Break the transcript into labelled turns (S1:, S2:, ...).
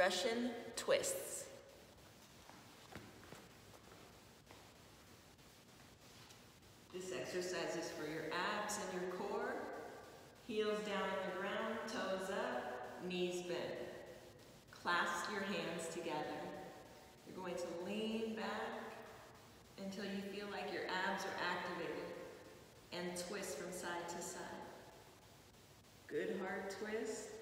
S1: Russian twists. This exercise is for your abs and your core. Heels down on the ground, toes up, knees bent. Clasp your hands together. You're going to lean back until you feel like your abs are activated and twist from side to side. Good hard twist.